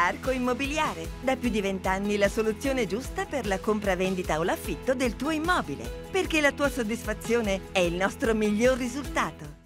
Arco Immobiliare, da più di vent'anni la soluzione giusta per la compravendita o l'affitto del tuo immobile, perché la tua soddisfazione è il nostro miglior risultato.